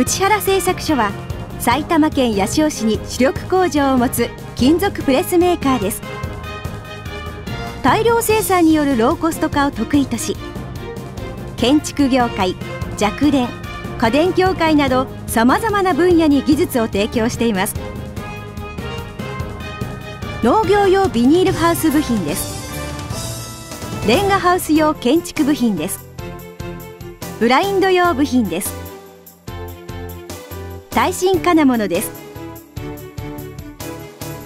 内原製作所は埼玉県八潮市に主力工場を持つ金属プレスメーカーです。大量生産によるローコスト化を得意とし建築業界弱電家電業界などさまざまな分野に技術を提供しています。農業用ビニールハウス部品です。レンガハウス用建築部品です。ブラインド用部品です。耐震金物です。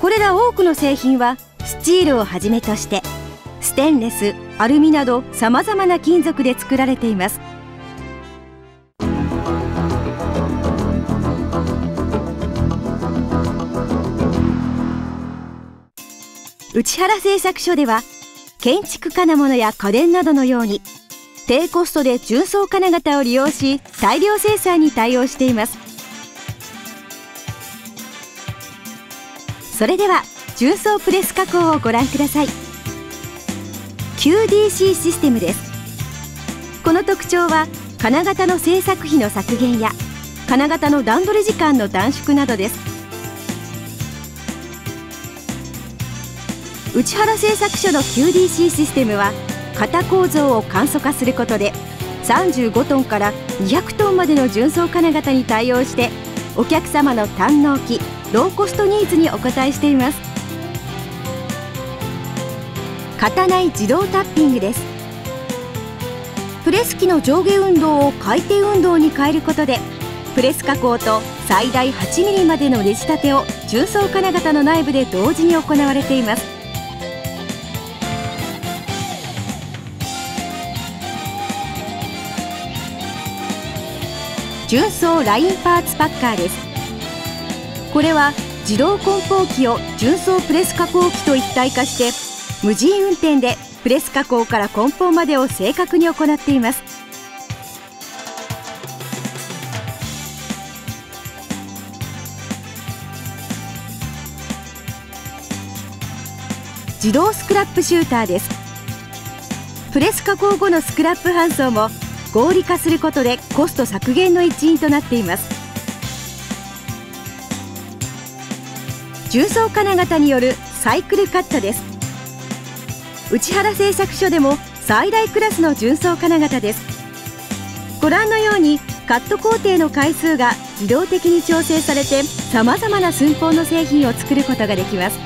これら多くの製品はスチールをはじめとしてステンレスアルミなどさまざまな金属で作られています。内原製作所では建築金物や家電などのように低コストで純層金型を利用し大量生産に対応しています。それでは重曹プレス加工をご覧ください。QDC システムです。この特徴は金型の製作費の削減や金型の段取り時間の短縮などです。内原製作所の QDC システムは型構造を簡素化することで35トンから200トンまでの純層金型に対応してお客様の堪能期ローコストニーズにお応えしています。型内自動タッピングです。プレス機の上下運動を回転運動に変えることでプレス加工と最大 8mm までのねじ立てを重層金型の内部で同時に行われています。重曹ラインパーツパッカーです。これは自動梱包機を重曹プレス加工機と一体化して無人運転でプレス加工から梱包までを正確に行っています。自動スクラップシューターです。プレス加工後のスクラップ搬送も合理化することでコスト削減の一因となっています。重曹金型によるサイクルカットです。内原製作所でも最大クラスの重曹金型です。ご覧のようにカット工程の回数が自動的に調整されてさまざまな寸法の製品を作ることができます。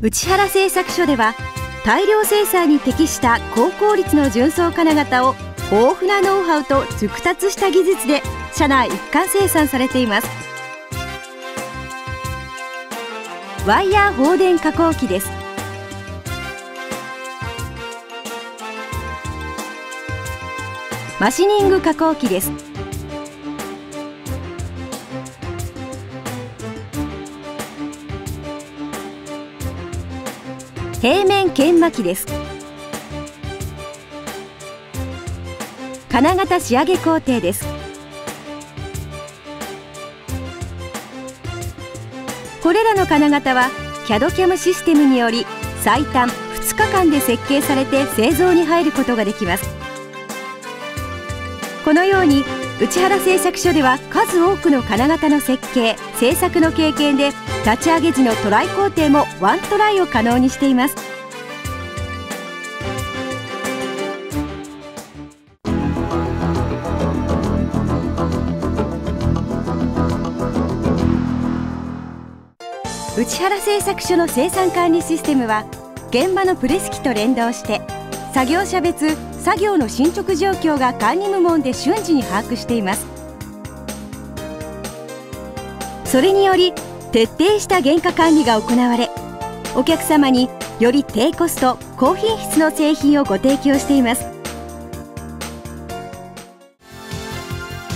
内原製作所では大量生産に適した高効率の純層金型を豊富なノウハウと熟達した技術で社内一貫生産されています。ワイヤー放電加工機です。マシニング加工機です。平面研磨機です。金型仕上げ工程です。これらの金型は CAD-CAM システムにより最短2日間で設計されて製造に入ることができます。このように内原製作所では数多くの金型の設計製作の経験で立ち上げ時のトライ工程もワントライを可能にしています。内原製作所の生産管理システムは現場のプレス機と連動して作業者別作業の進捗状況が管理部門で瞬時に把握しています。それにより徹底した原価管理が行われお客様により低コスト高品質の製品をご提供しています。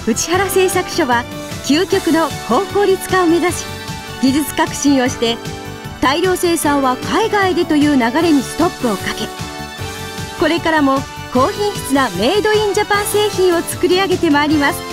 内原製作所は究極の高効率化を目指し技術革新をして大量生産は海外でという流れにストップをかけこれからも高品質なメイドインジャパン製品を作り上げてまいります。